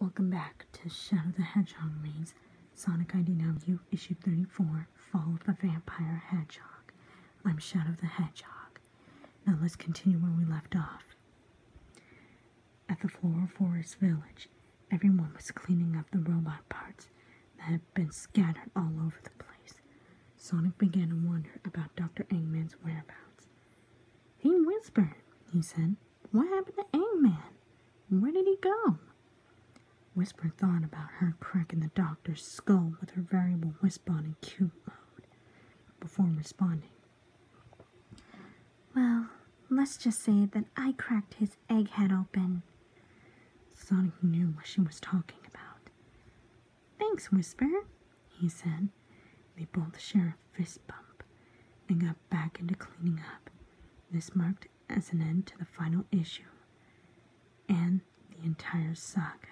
Welcome back to Shadow the Hedgehog reads Sonic IDW issue 34 Fall of the Vampire Hedgehog. I'm Shadow the Hedgehog. Now let's continue where we left off. At the Floral Forest Village, everyone was cleaning up the robot parts that had been scattered all over the place. Sonic began to wonder about Dr. Eggman's whereabouts. He whispered, he said. What happened to Eggman? Where did he go? Whisper thought about her cracking the doctor's skull with her variable Wispon in cube mode before responding. Well, let's just say that I cracked his egghead open. Sonic knew what she was talking about. Thanks, Whisper, he said. They both shared a fist bump and got back into cleaning up. This marked as an end to the final issue and the entire saga.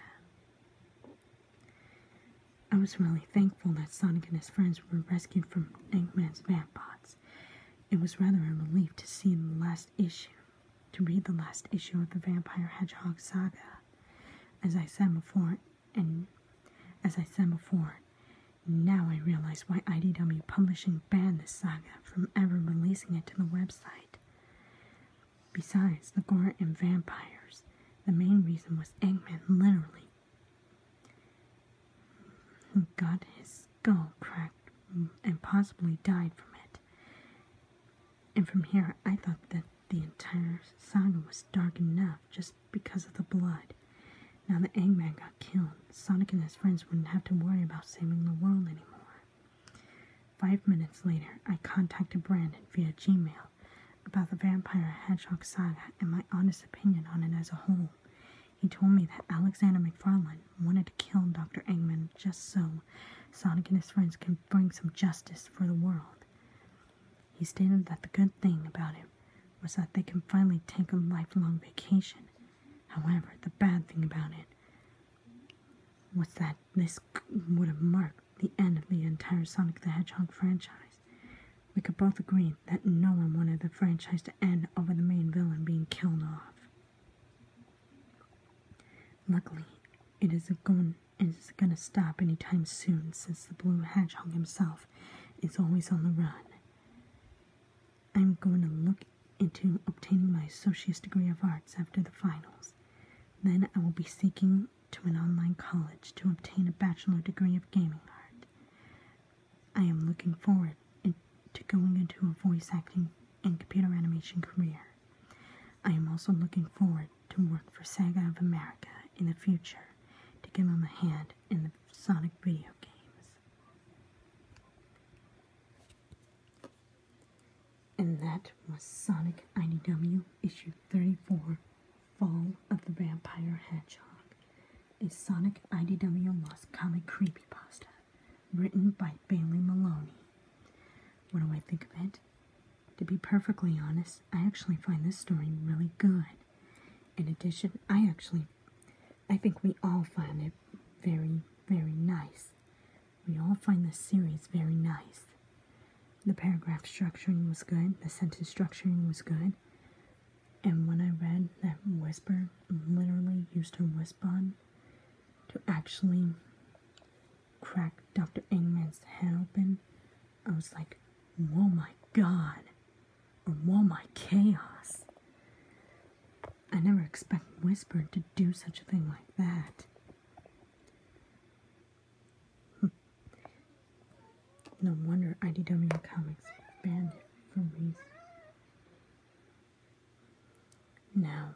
I was really thankful that Sonic and his friends were rescued from Eggman's Vampots. It was rather a relief to see the last issue, to read the last issue of the Vampire Hedgehog saga. As I said before, and as I said before, now I realize why IDW Publishing banned this saga from ever releasing it to the website. Besides the gore and vampires, the main reason was Eggman literally got his skull cracked and possibly died from it. And from here, I thought that the entire saga was dark enough just because of the blood. Now that Eggman got killed, Sonic and his friends wouldn't have to worry about saving the world anymore. Five minutes later, I contacted Brandon via Gmail about the Vampire Hedgehog saga and my honest opinion on it as a whole. He told me that Alexander McFarlane wanted to kill Dr. Eggman just so Sonic and his friends can bring some justice for the world. He stated that the good thing about it was that they can finally take a lifelong vacation. However, the bad thing about it was that this would have marked the end of the entire Sonic the Hedgehog franchise. We could both agree that no one wanted the franchise to end over the main villain being killed off. It isn't going it is going to stop anytime soon since the blue hedgehog himself is always on the run. I'm going to look into obtaining my associate's degree of arts after the finals. Then I will be seeking to an online college to obtain a bachelor degree of gaming art. I am looking forward to going into a voice acting and computer animation career. I am also looking forward to work for Sega of America in the future to give him a hand in the Sonic video games. And that was Sonic IDW issue 34 Fall of the Vampire Hedgehog, a Sonic IDW Lost Comic Creepypasta, written by Bailey Maloney. What do I think of it? To be perfectly honest, I actually find this story really good. In addition, I actually I think we all find it very, very nice. We all find this series very nice. The paragraph structuring was good, the sentence structuring was good. And when I read that Whisper literally used her Wispon to actually crack Dr. Eggman's head open, I was like, whoa my god, or my chaos. I never expect Whisper to do such a thing like that. Hmm. no wonder IDW Comics banned it for reason. Now,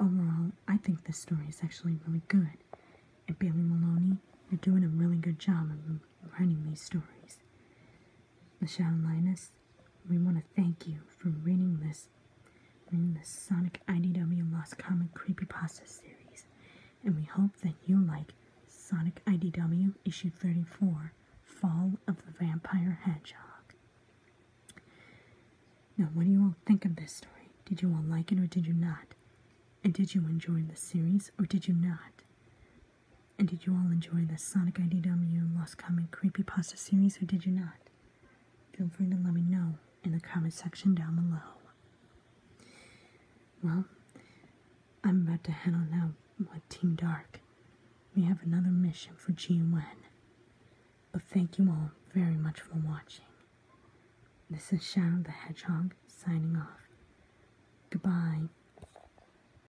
overall, I think this story is actually really good. And Bailey Maloney, you're doing a really good job of writing these stories. Michelle and Linus, we want to thank you for reading this in this Sonic Creepypasta series, and we hope that you like Sonic IDW issue 34 Fall of the Vampire Hedgehog. Now, what do you all think of this story? Did you all like it or did you not? And did you enjoy the series or did you not? And did you all enjoy the Sonic IDW Lost Comic Creepypasta series or did you not? Feel free to let me know in the comment section down below. Well, I'm about to head on out with Team Dark. we have another mission for G-Wen. But thank you all very much for watching. This is Shadow the Hedgehog signing off. Goodbye.